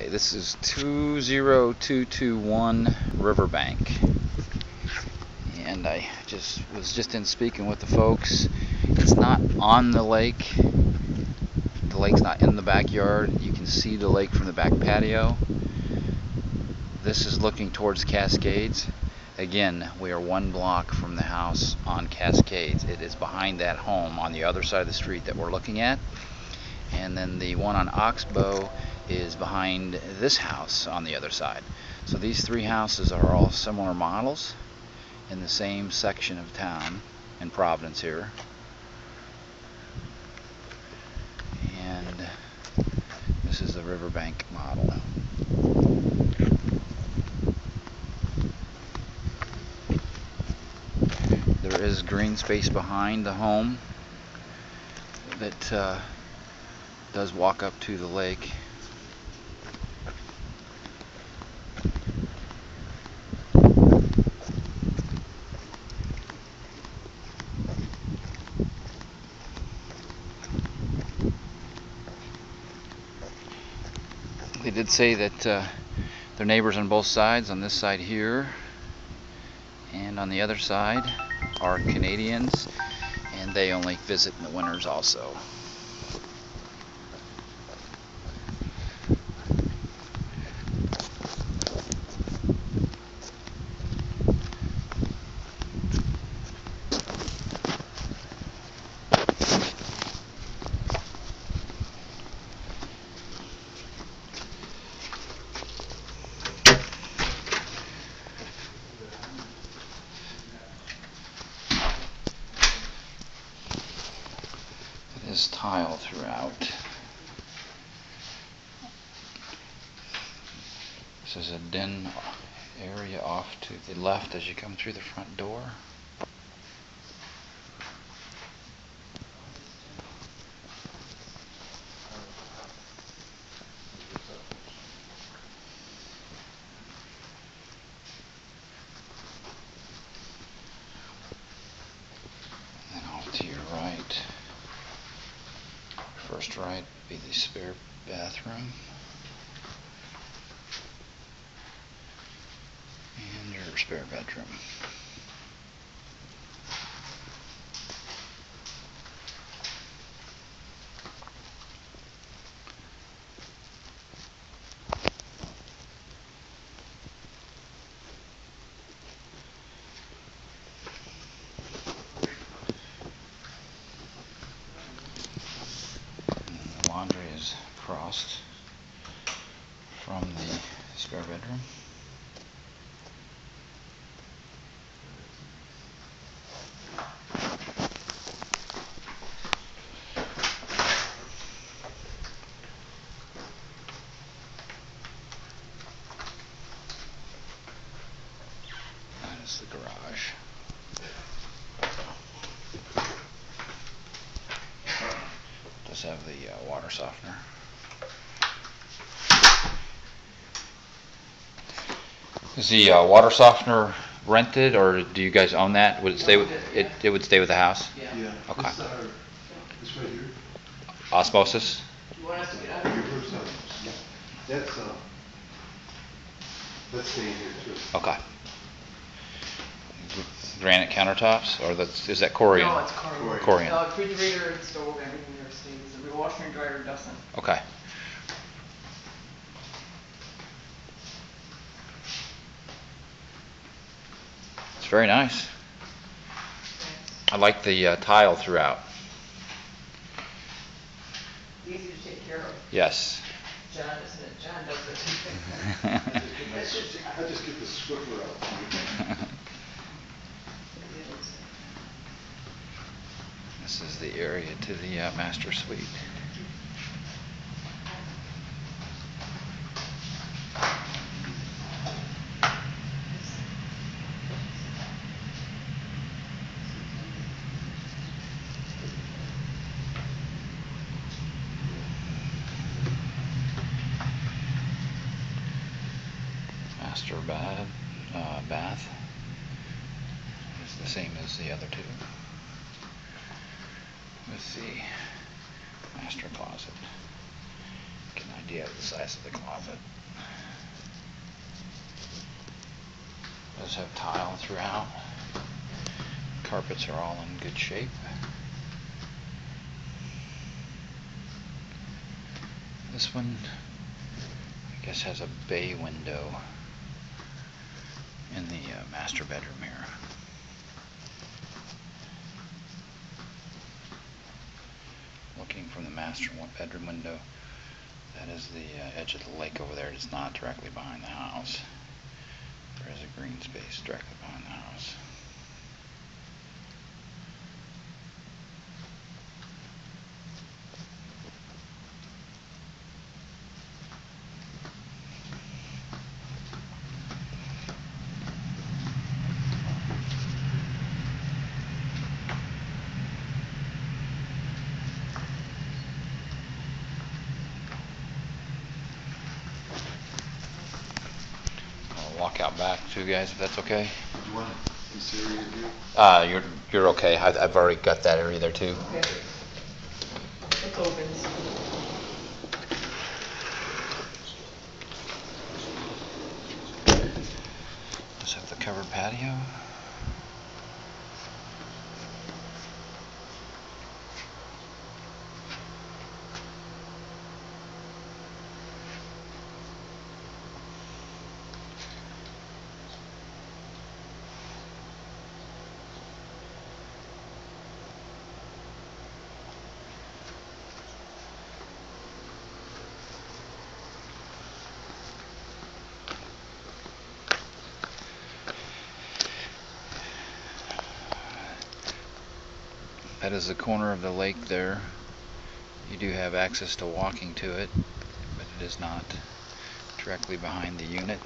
Okay, this is 20221 Riverbank. And I just was just in speaking with the folks. It's not on the lake. The lake's not in the backyard. You can see the lake from the back patio. This is looking towards Cascades. Again, we are one block from the house on Cascades. It is behind that home on the other side of the street that we're looking at. And then the one on Oxbow is behind this house on the other side. So these three houses are all similar models in the same section of town in Providence here. And this is the Riverbank model. There is green space behind the home that uh, does walk up to the lake. They did say that uh, their neighbors on both sides, on this side here and on the other side, are Canadians, and they only visit in the winters also. It is throughout. This is a den area off to the left as you come through the front door. And then off to your right, first right, be the spare bathroom. And your spare bedroom. And the laundry is crossed from the spare bedroom. That is the garage. Does have the uh, water softener. Is the uh, water softener rented, or do you guys own that? Would it stay with it? It would stay with the house. Yeah. Okay. This, uh, this right here, Osmosis. You want us to get up? here, where's? That's, uh, that's staying here too. Okay. Granite countertops, or that's is that Corian? No, it's Corian. Corian. The refrigerator and stove, everything there stays. The washer and dryer doesn't. Okay. It's very nice. I like the uh, tile throughout. Easy to take care of. Yes. John, isn't it? John does it. I just, just get the Swiffer out. This is the area to the uh, master suite. Master bath, uh, bath. It's the same as the other two. With see. master closet. Get an idea of the size of the closet. Does have tile throughout. Carpets are all in good shape. This one, I guess, has a bay window in the uh, master bedroom here. Looking from the master one- bedroom window, that is the uh, edge of the lake over there. It is not directly behind the house. There is a green space directly behind the house. I'll walk out back too, guys, if that's okay. Do you want this area here? Uh, you're you're okay. I, I've already got that area there too. Okay. It's open. Let's have the covered patio. That is the corner of the lake there. You do have access to walking to it, but it is not directly behind the unit.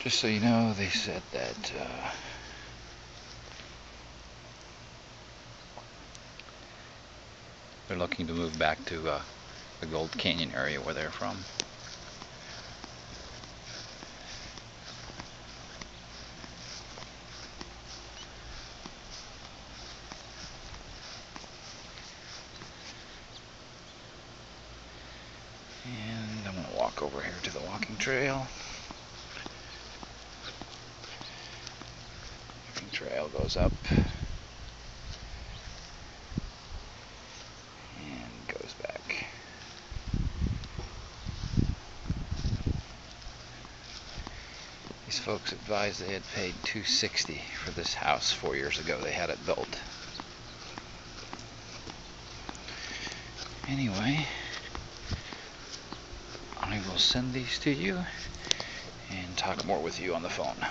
Just so you know, they said that uh, they're looking to move back to uh, the Gold Canyon area where they're from. Walk over here to the walking trail. Walking trail goes up and goes back. These folks advised they had paid 260 for this house four years ago. They had it built. Anyway, I will send these to you and talk more with you on the phone.